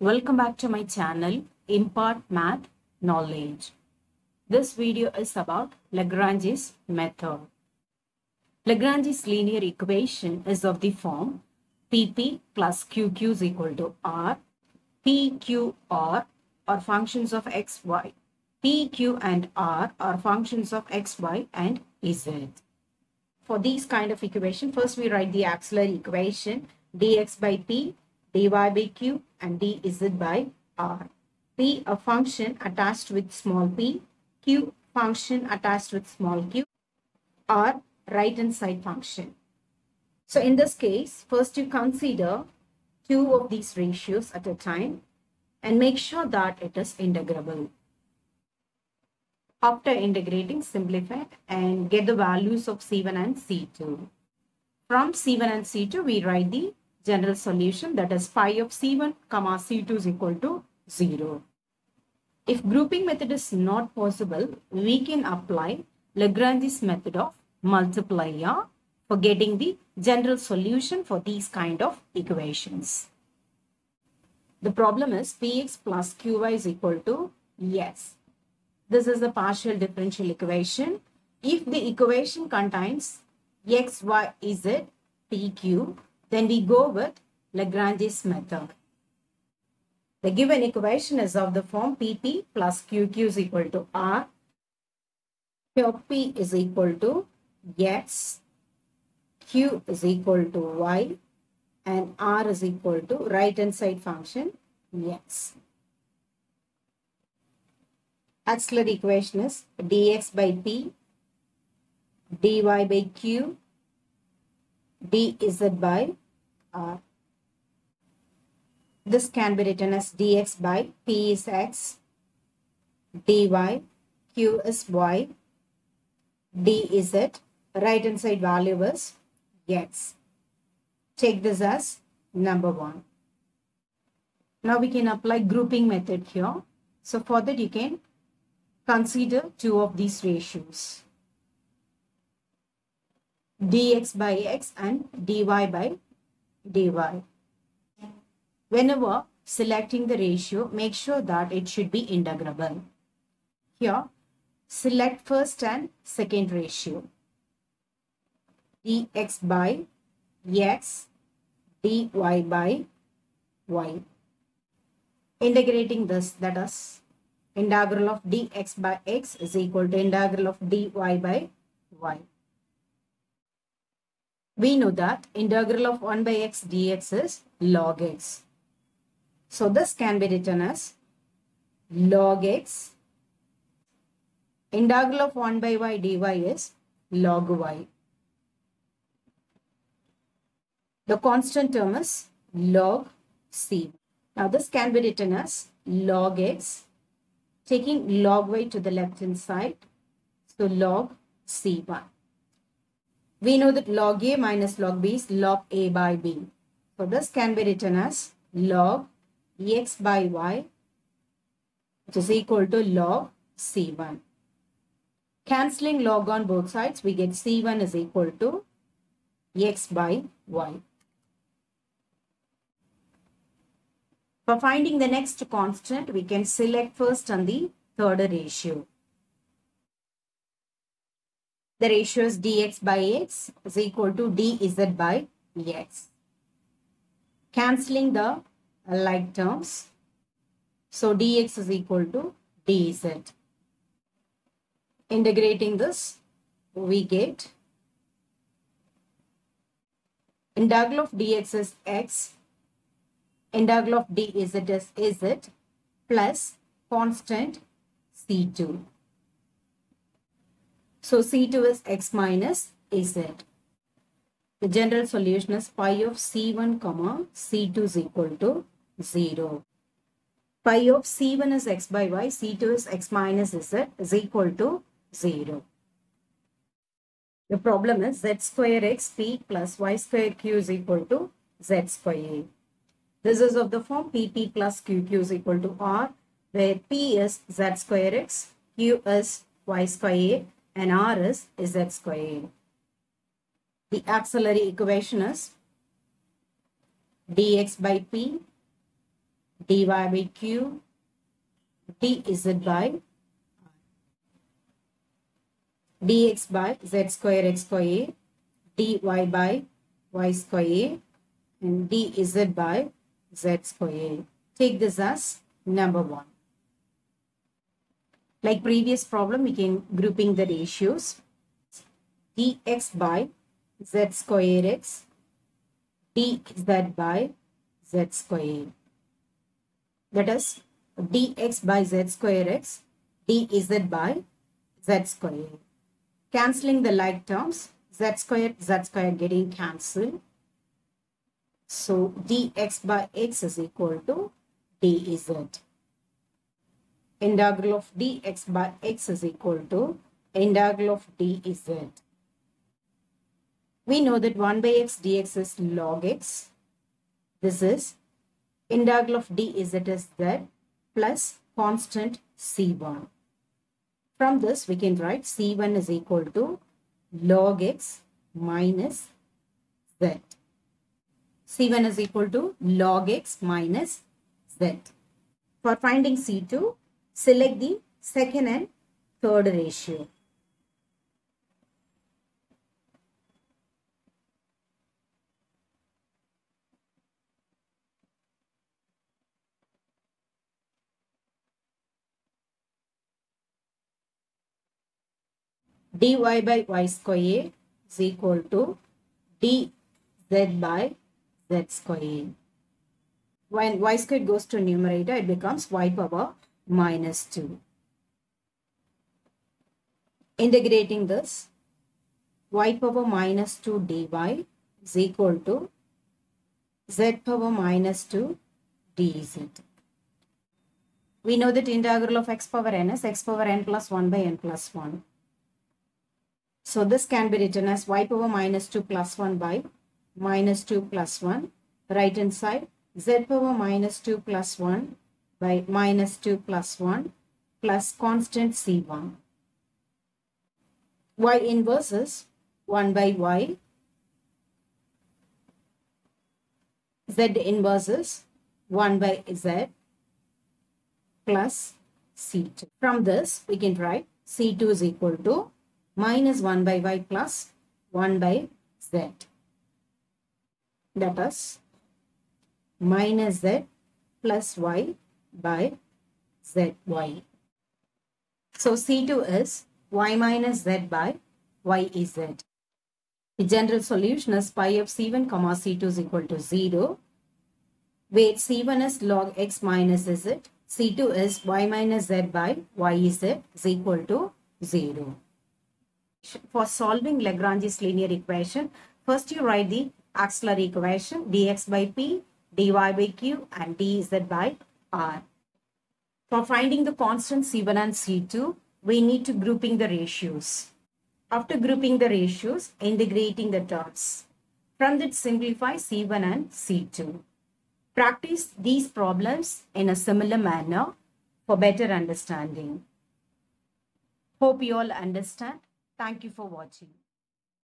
Welcome back to my channel Impart Math Knowledge. This video is about Lagrange's method. Lagrange's linear equation is of the form PP plus QQ is equal to R. PQR are functions of x, y. PQ and R are functions of x, y and z. For these kind of equation, first we write the auxiliary equation dx by p, dy by q and dz by r. P a function attached with small p, q function attached with small q, r right hand side function. So in this case, first you consider two of these ratios at a time and make sure that it is integrable. After integrating, simplify and get the values of C1 and C2. From C1 and C2, we write the general solution that is phi of C1 comma C2 is equal to 0. If grouping method is not possible, we can apply Lagrange's method of multiplier uh, for getting the general solution for these kind of equations. The problem is px plus qy is equal to yes. This is a partial differential equation. If the equation contains x, y, z, pq, then we go with Lagrange's method. The given equation is of the form pp plus qq is equal to r. Here p is equal to x, q is equal to y, and r is equal to right hand side function x. Auxiliary equation is dx by p, dy by q, dz by r. This can be written as dx by p is x, dy, q is y, d is dz, right hand side value is x. Take this as number 1. Now we can apply grouping method here. So for that you can consider two of these ratios. Dx by x and dy by dy. Whenever selecting the ratio, make sure that it should be integrable. Here, select first and second ratio. dx by x, dy by y. Integrating this, that is, integral of dx by x is equal to integral of dy by y. We know that integral of 1 by x dx is log x. So this can be written as log x. Integral of 1 by y dy is log y. The constant term is log c. Now this can be written as log x taking log y to the left hand side. So log c1. We know that log a minus log b is log a by b. So this can be written as log x by y which is equal to log c1. Cancelling log on both sides, we get c1 is equal to x by y. For finding the next constant, we can select first on the third ratio. The ratio is dx by x is equal to dz by x. Cancelling the uh, like terms. So dx is equal to dz. Integrating this, we get integral of dx is x integral of d is is plus constant c2. So c2 is x minus z. The general solution is pi of c1 comma c2 is equal to 0. Pi of c1 is x by y, c2 is x minus z is equal to 0. The problem is z square x p plus y square q is equal to z square. A. This is of the form pp plus qq is equal to r where p is z square x, q is y square and r is z square. The auxiliary equation is dx by p, dy by q dz by dx by z square x square dy by y square and dz by z square. Take this as number 1. Like previous problem, we can grouping the ratios. dx by z square x dz by z square. That is dx by z square x dz by z square. Cancelling the like terms, z square, z square getting cancelled. So dx by x is equal to dz. Integral of dx by x is equal to integral of dz. We know that 1 by x dx is log x. This is integral of dz is z plus constant c1. From this we can write c1 is equal to log x minus z. C1 is equal to log x minus z. For finding C2, select the second and third ratio. dy by y square is equal to dz by z square. When y square goes to numerator, it becomes y power minus 2. Integrating this, y power minus 2 dy is equal to z power minus 2 dz. We know that integral of x power n is x power n plus 1 by n plus 1. So this can be written as y power minus 2 plus 1 by minus 2 plus 1. Right hand side z power minus 2 plus 1 by minus 2 plus 1 plus constant c1. y inverse is 1 by y. z inverse is 1 by z plus c2. From this, we can write c2 is equal to minus 1 by y plus 1 by z that is minus z plus y by zy. So C2 is y minus z by y is z. The general solution is pi of C1 comma C2 is equal to 0 where C1 is log x minus z. C2 is y minus z by y is z is equal to 0. For solving Lagrange's linear equation, first you write the auxiliary equation dx by p, dy by q and dz by r. For finding the constant C1 and C2, we need to grouping the ratios. After grouping the ratios, integrating the terms. From that simplify C1 and C2. Practice these problems in a similar manner for better understanding. Hope you all understand. Thank you for watching.